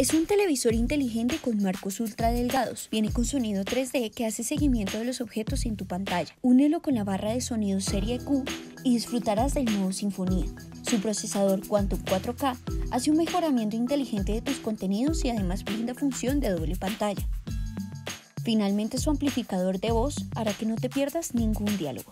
Es un televisor inteligente con marcos ultra delgados. Viene con sonido 3D que hace seguimiento de los objetos en tu pantalla. Únelo con la barra de sonido serie Q y disfrutarás del modo Sinfonía. Su procesador Quantum 4K hace un mejoramiento inteligente de tus contenidos y además brinda función de doble pantalla. Finalmente su amplificador de voz hará que no te pierdas ningún diálogo.